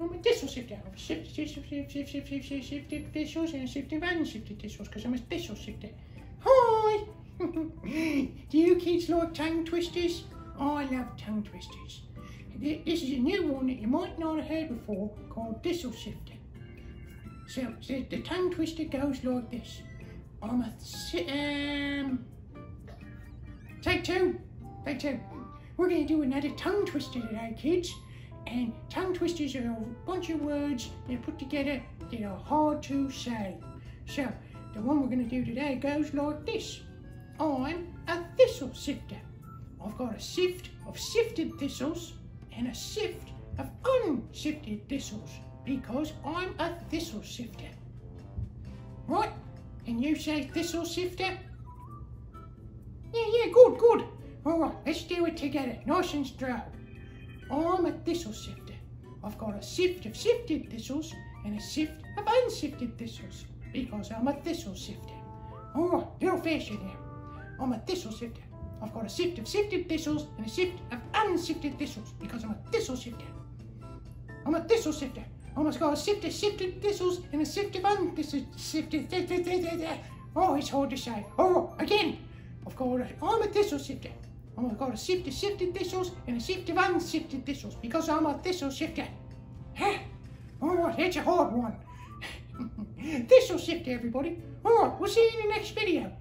I'm a thistle sifter. I've sifted, sifted, sifted, sifted, sifted, sifted thistles and sifted unsifted thistles because I'm a thistle sifter. Hi! Do you kids like tongue twisters? I love tongue twisters. Th- This is a new one that you might not have heard before called thistle sifter. So, so the tongue twister goes like this. I'm a um. Take two. Take two. We're going to do another tongue twister today, kids. And tongue twisters are a bunch of words that are put together that are hard to say. So, the one we're going to do today goes like this I'm a thistle sifter. I've got a sift of sifted thistles and a sift of unsifted thistles because I'm a thistle sifter. Right? Can you say thistle sifter? Yeah, yeah, good, good. All right, let's do it together, nice and strong. I'm a thistle sifter. I've got a sift of sifted thistles and a sift of unsifted thistles because I'm a thistle sifter. All right, little faster now. I'm a thistle sifter. I've got a sift of sifted thistles and a sift of unsifted thistles because I'm a thistle sifter. I'm a thistle sifter. I've got a sift of sifted thistles and a sift of unsifted. Oh, it's hard to say. Oh, again. I've got a, I'm a thistle sifter. Oh I've got a sift of sifted thistles and a sift of unsifted thistles because I'm a thistle sifter. Huh? All right, that's a hard one. thistle sifter, everybody. All right, we'll see you in the next video.